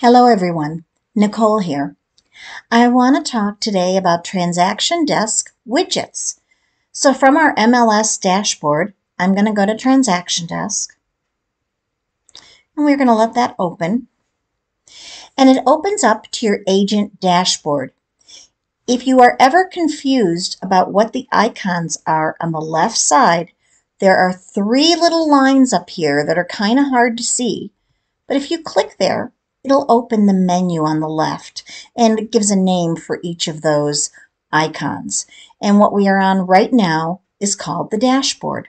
Hello everyone, Nicole here. I want to talk today about Transaction Desk widgets. So from our MLS dashboard, I'm going to go to Transaction Desk and we're going to let that open. And it opens up to your agent dashboard. If you are ever confused about what the icons are on the left side, there are three little lines up here that are kind of hard to see. But if you click there, it'll open the menu on the left and it gives a name for each of those icons. And what we are on right now is called the dashboard.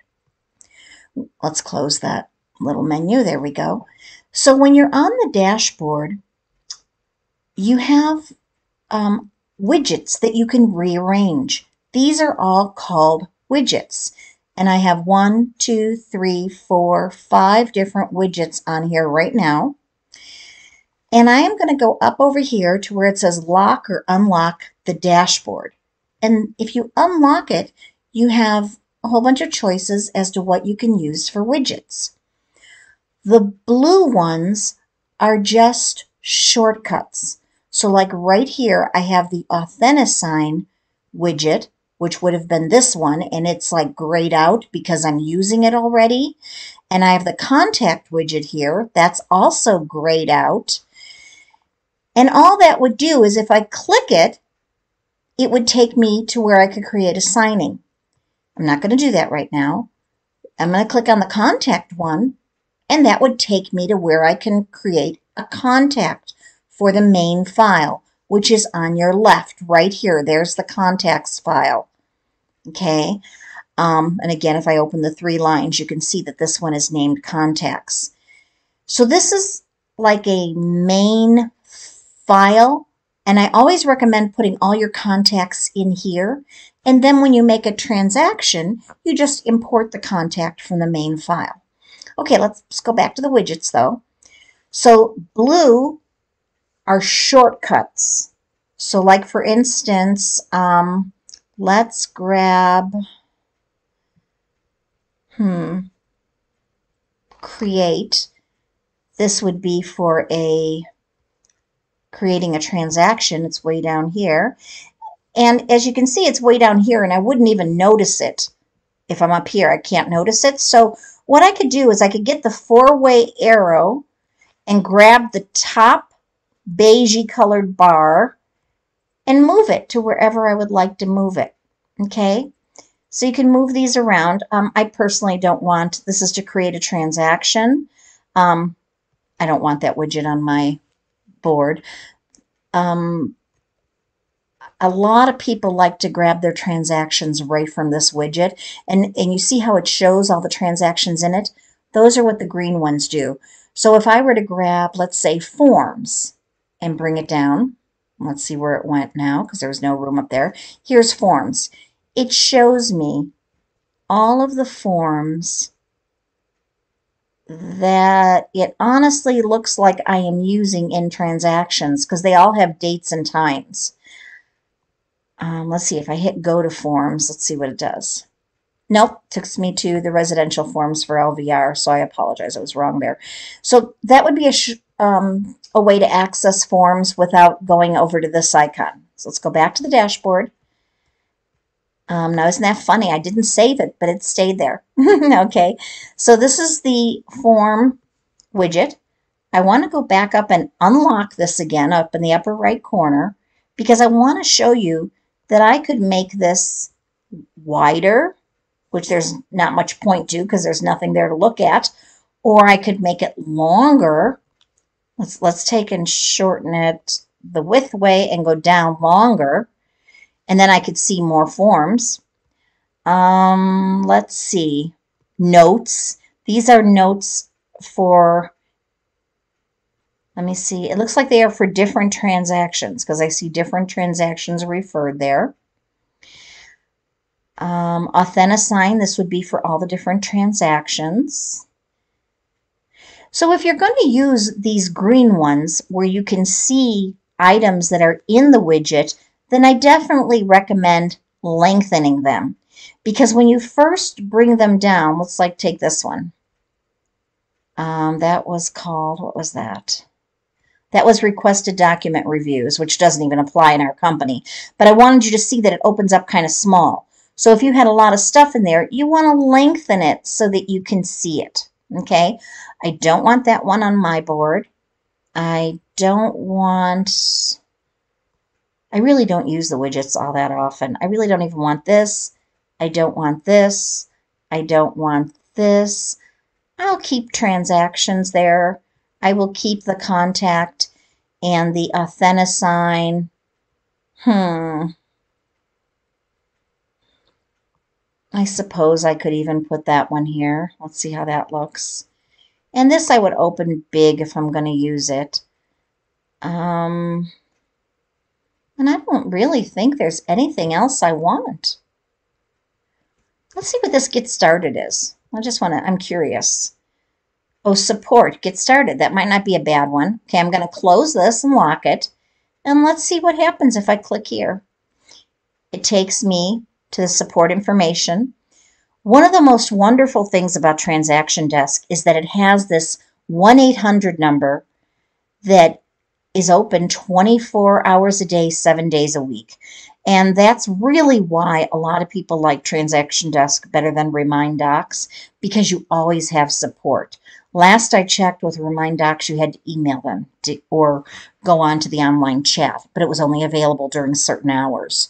Let's close that little menu. There we go. So when you're on the dashboard, you have um, widgets that you can rearrange. These are all called widgets. And I have one, two, three, four, five different widgets on here right now. And I am going to go up over here to where it says lock or unlock the dashboard. And if you unlock it, you have a whole bunch of choices as to what you can use for widgets. The blue ones are just shortcuts. So like right here, I have the Authentisign widget, which would have been this one, and it's like grayed out because I'm using it already. And I have the contact widget here. That's also grayed out. And all that would do is if I click it, it would take me to where I could create a signing. I'm not going to do that right now. I'm going to click on the contact one, and that would take me to where I can create a contact for the main file, which is on your left right here. There's the contacts file. Okay. Um, and again, if I open the three lines, you can see that this one is named contacts. So this is like a main file. And I always recommend putting all your contacts in here. And then when you make a transaction, you just import the contact from the main file. Okay, let's, let's go back to the widgets though. So blue are shortcuts. So like for instance, um, let's grab, hmm, create. This would be for a creating a transaction. It's way down here. And as you can see, it's way down here, and I wouldn't even notice it if I'm up here. I can't notice it. So what I could do is I could get the four-way arrow and grab the top beigey colored bar and move it to wherever I would like to move it. Okay? So you can move these around. Um, I personally don't want, this is to create a transaction. Um, I don't want that widget on my board. Um, a lot of people like to grab their transactions right from this widget. And, and you see how it shows all the transactions in it? Those are what the green ones do. So if I were to grab, let's say, forms and bring it down, let's see where it went now because there was no room up there. Here's forms. It shows me all of the forms that it honestly looks like I am using in transactions because they all have dates and times. Um, let's see, if I hit go to forms, let's see what it does. Nope, takes me to the residential forms for LVR, so I apologize, I was wrong there. So that would be a, um, a way to access forms without going over to this icon. So let's go back to the dashboard. Um, now, isn't that funny? I didn't save it, but it stayed there. okay, so this is the form widget. I want to go back up and unlock this again up in the upper right corner because I want to show you that I could make this wider, which there's not much point to because there's nothing there to look at, or I could make it longer. Let's, let's take and shorten it the width way and go down longer and then I could see more forms. Um, let's see. Notes. These are notes for, let me see. It looks like they are for different transactions because I see different transactions referred there. Um, Authentisign, this would be for all the different transactions. So if you're going to use these green ones where you can see items that are in the widget, then I definitely recommend lengthening them. Because when you first bring them down, let's like take this one. Um, that was called, what was that? That was requested document reviews, which doesn't even apply in our company. But I wanted you to see that it opens up kind of small. So if you had a lot of stuff in there, you want to lengthen it so that you can see it. Okay, I don't want that one on my board. I don't want, I really don't use the widgets all that often. I really don't even want this. I don't want this. I don't want this. I'll keep transactions there. I will keep the contact and the Authentisign. Hmm. I suppose I could even put that one here. Let's see how that looks. And this I would open big if I'm going to use it. Um, and I don't really think there's anything else I want. Let's see what this get started is. I just want to, I'm curious. Oh, support, get started. That might not be a bad one. Okay, I'm going to close this and lock it. And let's see what happens if I click here. It takes me to the support information. One of the most wonderful things about Transaction Desk is that it has this 1-800 number that is open 24 hours a day, seven days a week. And that's really why a lot of people like Transaction Desk better than Remind Docs because you always have support. Last I checked with Remind Docs, you had to email them to, or go on to the online chat, but it was only available during certain hours.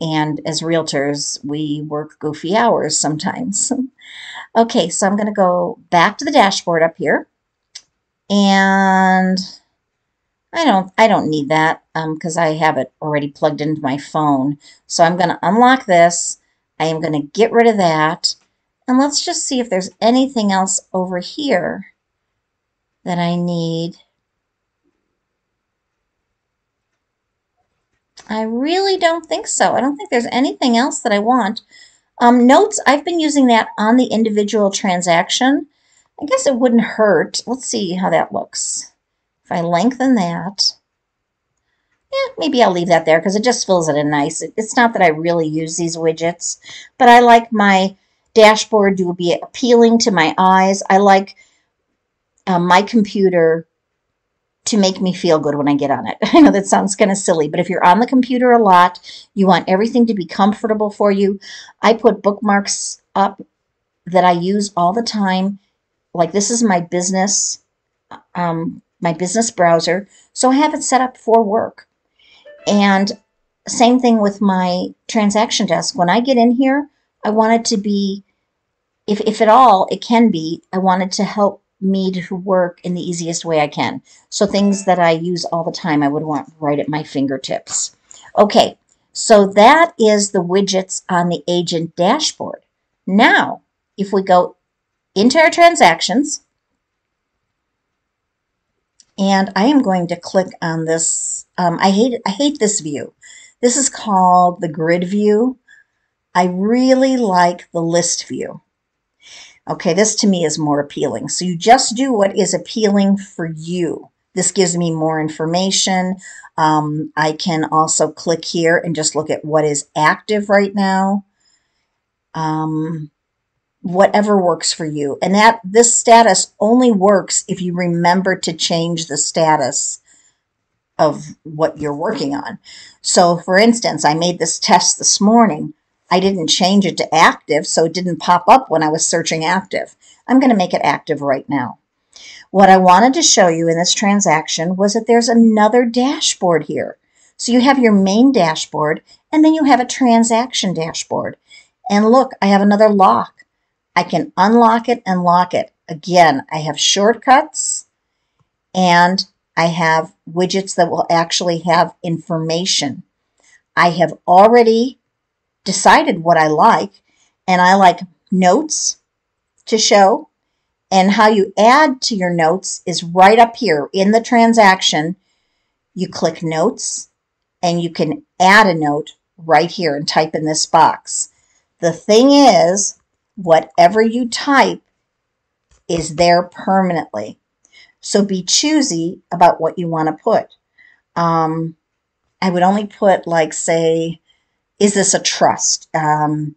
And as realtors, we work goofy hours sometimes. okay, so I'm going to go back to the dashboard up here. And I don't I don't need that because um, I have it already plugged into my phone. So I'm going to unlock this. I am going to get rid of that. And let's just see if there's anything else over here that I need. I really don't think so. I don't think there's anything else that I want. Um, notes, I've been using that on the individual transaction. I guess it wouldn't hurt. Let's see how that looks. If I lengthen that, yeah, maybe I'll leave that there because it just fills it in nice. It's not that I really use these widgets, but I like my dashboard to be appealing to my eyes. I like um, my computer to make me feel good when I get on it. I know that sounds kind of silly, but if you're on the computer a lot, you want everything to be comfortable for you. I put bookmarks up that I use all the time. Like this is my business, um, my business browser. So I have it set up for work. And same thing with my transaction desk. When I get in here, I want it to be, if, if at all it can be, I want it to help me to work in the easiest way I can. So things that I use all the time, I would want right at my fingertips. Okay, so that is the widgets on the agent dashboard. Now, if we go into our transactions, and I am going to click on this. Um, I hate I hate this view. This is called the grid view. I really like the list view. Okay, this to me is more appealing. So you just do what is appealing for you. This gives me more information. Um, I can also click here and just look at what is active right now. Um, whatever works for you. And that this status only works if you remember to change the status of what you're working on. So for instance, I made this test this morning. I didn't change it to active, so it didn't pop up when I was searching active. I'm going to make it active right now. What I wanted to show you in this transaction was that there's another dashboard here. So you have your main dashboard, and then you have a transaction dashboard. And look, I have another lock. I can unlock it and lock it. Again, I have shortcuts, and I have widgets that will actually have information. I have already decided what I like, and I like notes to show. And how you add to your notes is right up here in the transaction. You click notes and you can add a note right here and type in this box. The thing is, whatever you type is there permanently. So be choosy about what you want to put. Um, I would only put like, say, is this a trust? Um,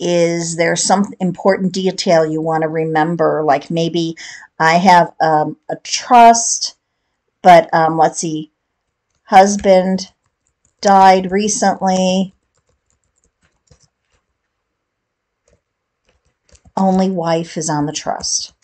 is there some important detail you want to remember? Like maybe I have um, a trust But um, let's see. Husband died recently. Only wife is on the trust.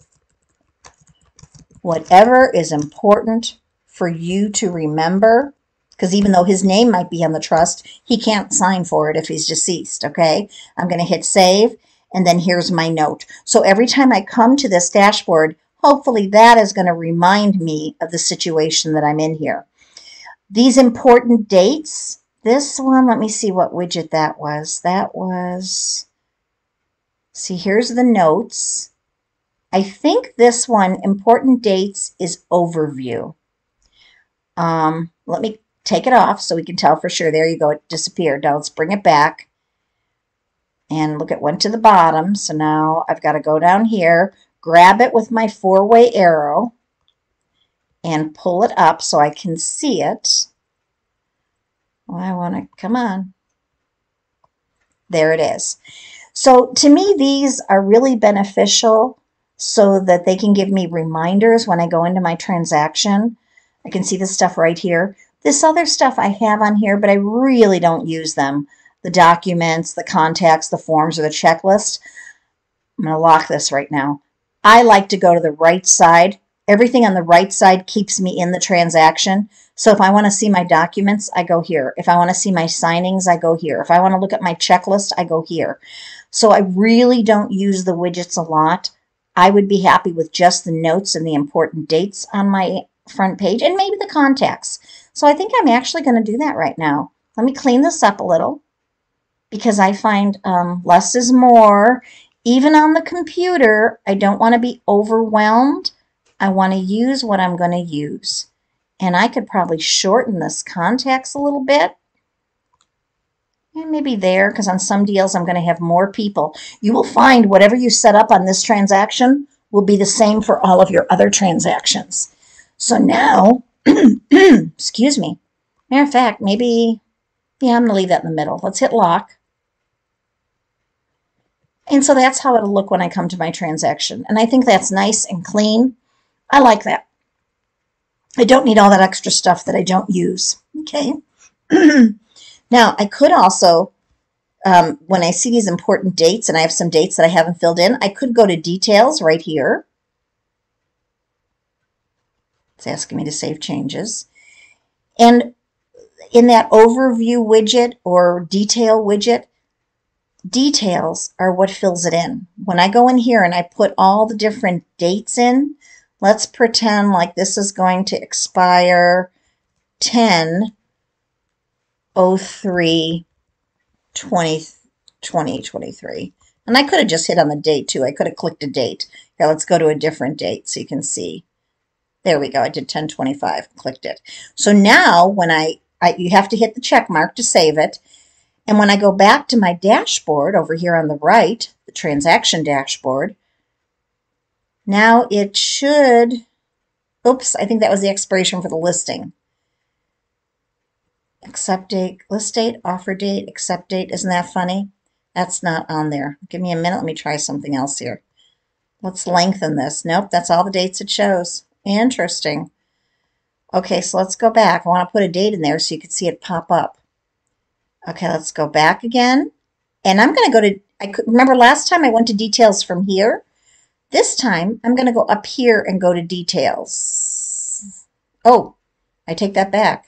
Whatever is important for you to remember, because even though his name might be on the trust, he can't sign for it if he's deceased, okay? I'm going to hit save, and then here's my note. So every time I come to this dashboard, hopefully that is going to remind me of the situation that I'm in here. These important dates, this one, let me see what widget that was. That was, see, here's the notes. I think this one, important dates, is overview. Um, let me take it off so we can tell for sure. There you go, it disappeared. Now let's bring it back. And look, it went to the bottom. So now I've got to go down here, grab it with my four-way arrow, and pull it up so I can see it. Well, I want to, come on. There it is. So to me, these are really beneficial so that they can give me reminders when I go into my transaction. I can see the stuff right here. This other stuff I have on here, but I really don't use them. The documents, the contacts, the forms, or the checklist. I'm going to lock this right now. I like to go to the right side. Everything on the right side keeps me in the transaction. So if I want to see my documents, I go here. If I want to see my signings, I go here. If I want to look at my checklist, I go here. So I really don't use the widgets a lot. I would be happy with just the notes and the important dates on my front page and maybe the contacts. So I think I'm actually going to do that right now. Let me clean this up a little because I find um, less is more. Even on the computer, I don't want to be overwhelmed. I want to use what I'm going to use. And I could probably shorten this contacts a little bit. And maybe there, because on some deals I'm going to have more people. You will find whatever you set up on this transaction will be the same for all of your other transactions. So now, excuse me. Matter of fact, maybe, yeah, I'm going to leave that in the middle. Let's hit lock. And so that's how it'll look when I come to my transaction. And I think that's nice and clean. I like that. I don't need all that extra stuff that I don't use. Okay. now, I could also, um, when I see these important dates, and I have some dates that I haven't filled in, I could go to details right here. It's asking me to save changes. And in that overview widget or detail widget, details are what fills it in. When I go in here and I put all the different dates in, let's pretend like this is going to expire 10 03 20, 2023. And I could have just hit on the date too. I could have clicked a date. Here, let's go to a different date so you can see. There we go. I did 1025, clicked it. So now when I, I, you have to hit the check mark to save it. And when I go back to my dashboard over here on the right, the transaction dashboard, now it should, oops, I think that was the expiration for the listing. Accept date, list date, offer date, accept date. Isn't that funny? That's not on there. Give me a minute. Let me try something else here. Let's lengthen this. Nope, that's all the dates it shows. Interesting. Okay, so let's go back. I want to put a date in there so you can see it pop up. Okay, let's go back again. And I'm going to go to, I could, remember last time I went to details from here? This time I'm going to go up here and go to details. Oh, I take that back.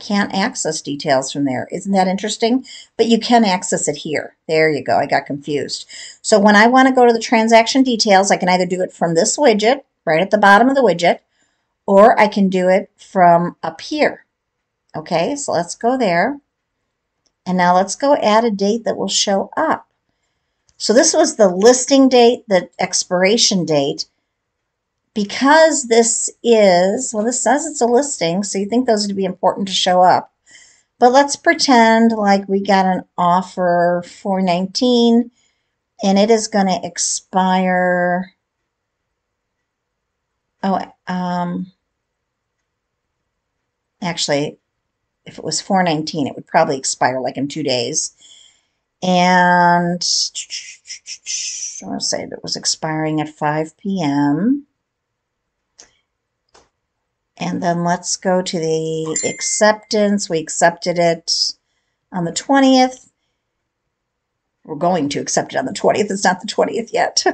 Can't access details from there. Isn't that interesting? But you can access it here. There you go. I got confused. So when I want to go to the transaction details, I can either do it from this widget, right at the bottom of the widget, or I can do it from up here. Okay, so let's go there. And now let's go add a date that will show up. So this was the listing date, the expiration date, because this is, well, this says it's a listing, so you think those would be important to show up. But let's pretend like we got an offer for 19 and it is going to expire. Oh, um, actually, if it was 419, it would probably expire like in two days. And I want to say that it was expiring at 5 p.m. And then let's go to the acceptance. We accepted it on the 20th. We're going to accept it on the 20th. It's not the 20th yet.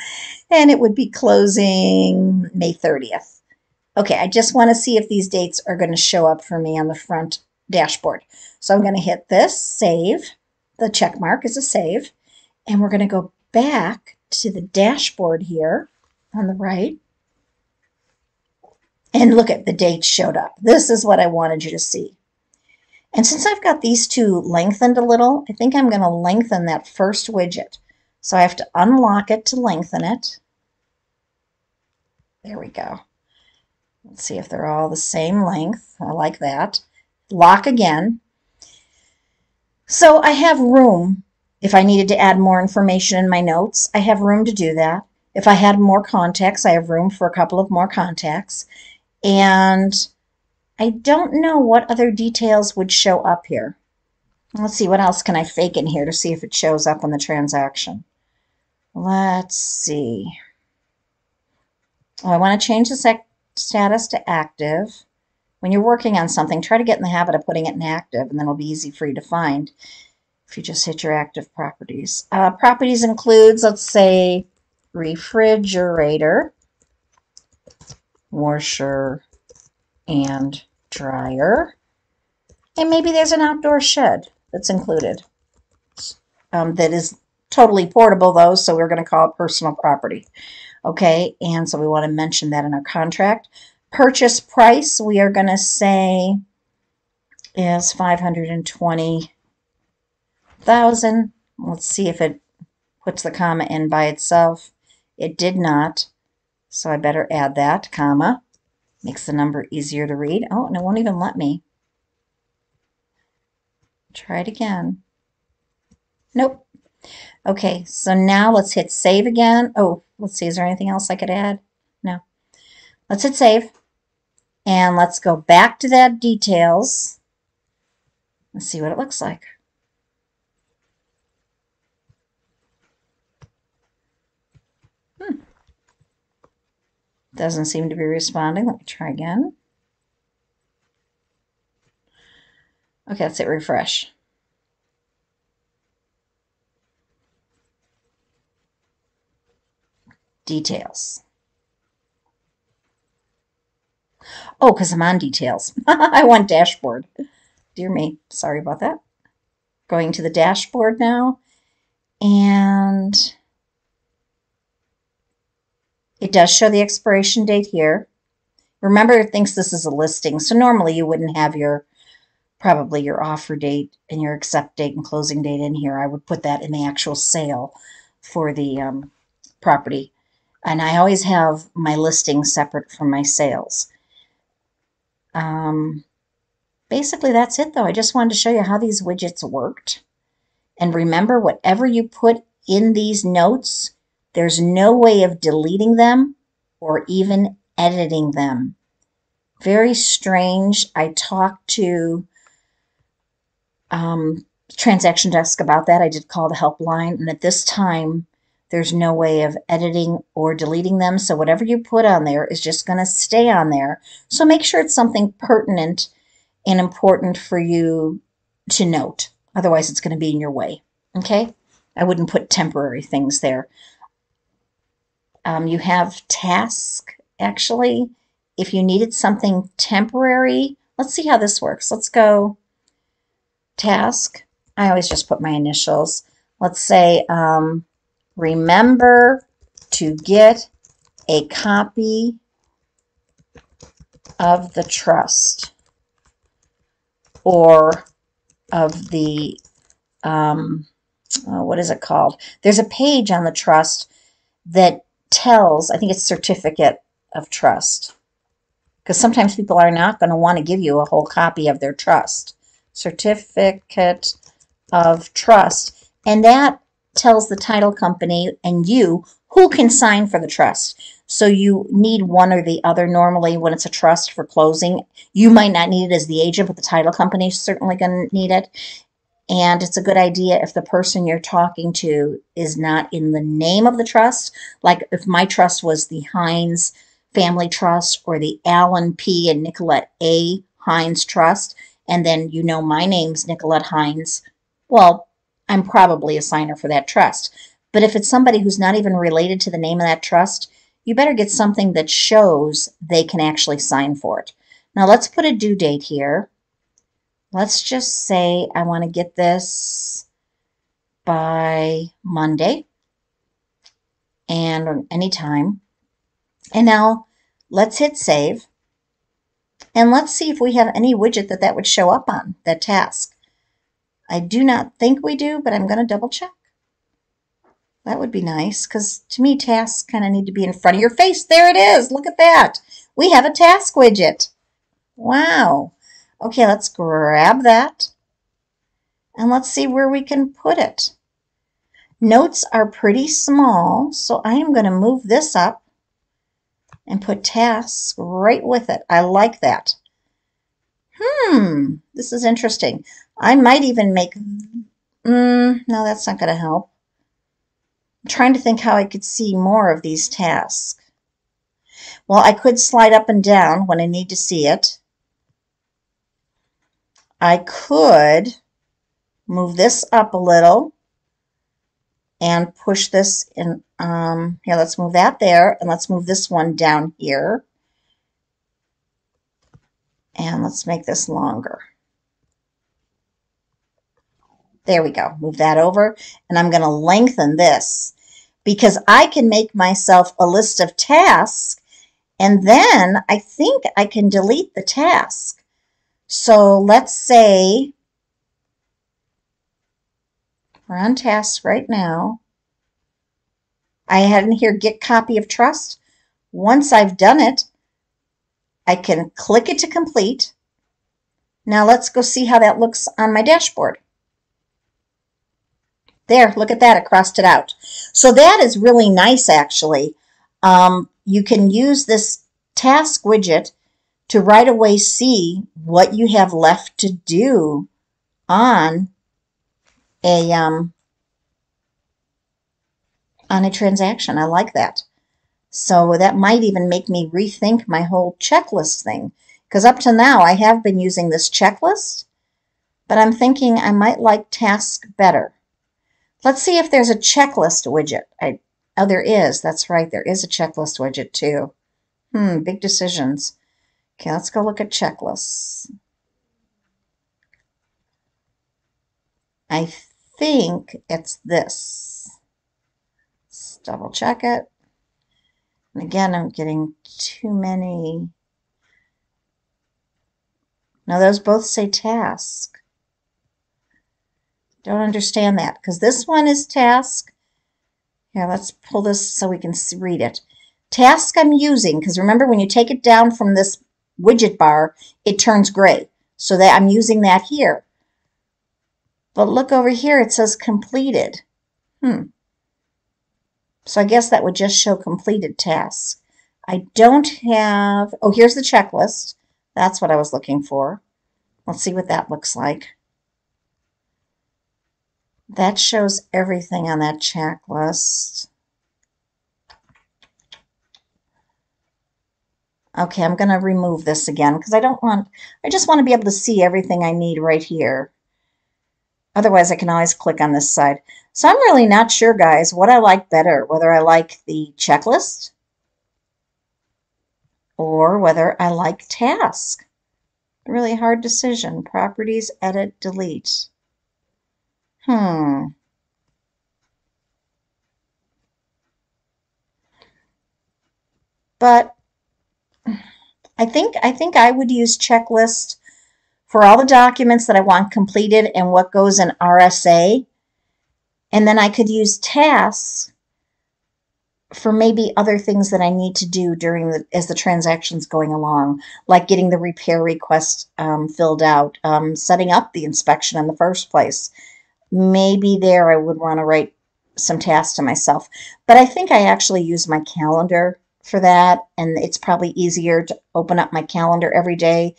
and it would be closing May 30th. Okay, I just want to see if these dates are going to show up for me on the front dashboard. So I'm going to hit this, save. The check mark is a save. And we're going to go back to the dashboard here on the right. And look at the dates showed up. This is what I wanted you to see. And since I've got these two lengthened a little, I think I'm going to lengthen that first widget. So I have to unlock it to lengthen it. There we go. Let's see if they're all the same length. I like that. Lock again. So I have room if I needed to add more information in my notes. I have room to do that. If I had more contacts, I have room for a couple of more contacts. And I don't know what other details would show up here. Let's see, what else can I fake in here to see if it shows up on the transaction? Let's see. Oh, I want to change the status to active. When you're working on something, try to get in the habit of putting it in active, and then it'll be easy for you to find if you just hit your active properties. Uh, properties includes, let's say, refrigerator, washer, and dryer. And maybe there's an outdoor shed that's included. Um, that is totally portable though, so we're going to call it personal property. Okay, and so we want to mention that in our contract. Purchase price, we are going to say is 520,000. Let's see if it puts the comma in by itself. It did not, so I better add that, comma. Makes the number easier to read. Oh, and it won't even let me. Try it again. Nope. Okay, so now let's hit save again. Oh, let's see, is there anything else I could add? No. Let's hit save. And let's go back to that details and see what it looks like. Doesn't seem to be responding. Let me try again. Okay, let's hit refresh. Details. Oh, because I'm on details. I want dashboard. Dear me, sorry about that. Going to the dashboard now. And it does show the expiration date here. Remember, it thinks this is a listing, so normally you wouldn't have your probably your offer date and your accept date and closing date in here. I would put that in the actual sale for the um, property. And I always have my listing separate from my sales. Um, basically, that's it, though. I just wanted to show you how these widgets worked. And remember, whatever you put in these notes, there's no way of deleting them or even editing them. Very strange. I talked to um, Transaction Desk about that. I did call the helpline, and at this time, there's no way of editing or deleting them. So whatever you put on there is just going to stay on there. So make sure it's something pertinent and important for you to note. Otherwise, it's going to be in your way. Okay? I wouldn't put temporary things there. Um, you have task, actually. If you needed something temporary, let's see how this works. Let's go task. I always just put my initials. Let's say, um, remember to get a copy of the trust or of the, um, oh, what is it called? There's a page on the trust that tells, I think it's certificate of trust. Because sometimes people are not going to want to give you a whole copy of their trust. Certificate of trust. And that tells the title company and you who can sign for the trust. So you need one or the other. Normally, when it's a trust for closing, you might not need it as the agent, but the title company is certainly going to need it. And it's a good idea if the person you're talking to is not in the name of the trust. Like if my trust was the Hines Family Trust or the Allen P. and Nicolette A. Hines Trust, and then you know my name's Nicolette Hines, well, I'm probably a signer for that trust. But if it's somebody who's not even related to the name of that trust, you better get something that shows they can actually sign for it. Now let's put a due date here. Let's just say I want to get this by Monday and anytime. And now let's hit save. And let's see if we have any widget that that would show up on, that task. I do not think we do, but I'm going to double check. That would be nice because to me, tasks kind of need to be in front of your face. There it is. Look at that. We have a task widget. Wow. Okay, let's grab that and let's see where we can put it. Notes are pretty small, so I am going to move this up and put tasks right with it. I like that. Hmm, this is interesting. I might even make, mm, no, that's not going to help. I'm trying to think how I could see more of these tasks. Well, I could slide up and down when I need to see it. I could move this up a little and push this in. Um, here, let's move that there, and let's move this one down here. And let's make this longer. There we go. Move that over. And I'm going to lengthen this because I can make myself a list of tasks and then I think I can delete the task. So let's say we're on task right now. I had in here get copy of trust. Once I've done it, I can click it to complete. Now let's go see how that looks on my dashboard. There, look at that, it crossed it out. So that is really nice actually. Um, you can use this task widget to right away see what you have left to do on a um, on a transaction. I like that. So that might even make me rethink my whole checklist thing. Because up to now, I have been using this checklist, but I'm thinking I might like task better. Let's see if there's a checklist widget. I, oh, there is. That's right. There is a checklist widget too. Hmm, big decisions. Okay, let's go look at checklists. I think it's this. Let's double check it. And again, I'm getting too many. Now, those both say task. Don't understand that because this one is task. Here, let's pull this so we can read it. Task I'm using, because remember when you take it down from this widget bar, it turns gray. So that I'm using that here. But look over here, it says completed. Hmm. So I guess that would just show completed tasks. I don't have, oh, here's the checklist. That's what I was looking for. Let's see what that looks like. That shows everything on that checklist. Okay, I'm going to remove this again because I don't want, I just want to be able to see everything I need right here. Otherwise, I can always click on this side. So I'm really not sure, guys, what I like better, whether I like the checklist or whether I like task. Really hard decision. Properties, edit, delete. Hmm. But I think I think I would use checklist for all the documents that I want completed and what goes in RSA. And then I could use tasks for maybe other things that I need to do during the as the transaction's going along, like getting the repair request um, filled out, um, setting up the inspection in the first place. Maybe there I would want to write some tasks to myself. But I think I actually use my calendar for that, and it's probably easier to open up my calendar every day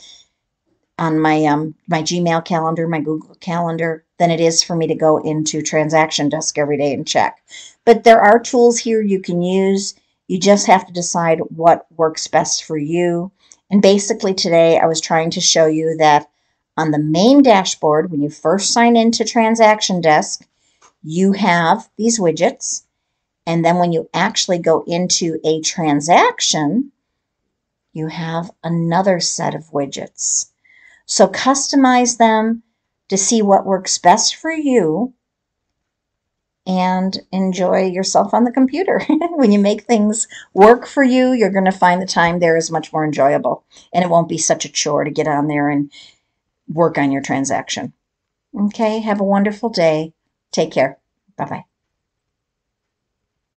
on my um, my Gmail calendar, my Google calendar, than it is for me to go into Transaction Desk every day and check. But there are tools here you can use You just have to decide what works best for you. And basically, today I was trying to show you that on the main dashboard, when you first sign into Transaction Desk, you have these widgets. And then when you actually go into a transaction, you have another set of widgets. So customize them to see what works best for you and enjoy yourself on the computer. when you make things work for you, you're going to find the time there is much more enjoyable and it won't be such a chore to get on there and work on your transaction. Okay, have a wonderful day. Take care. Bye bye.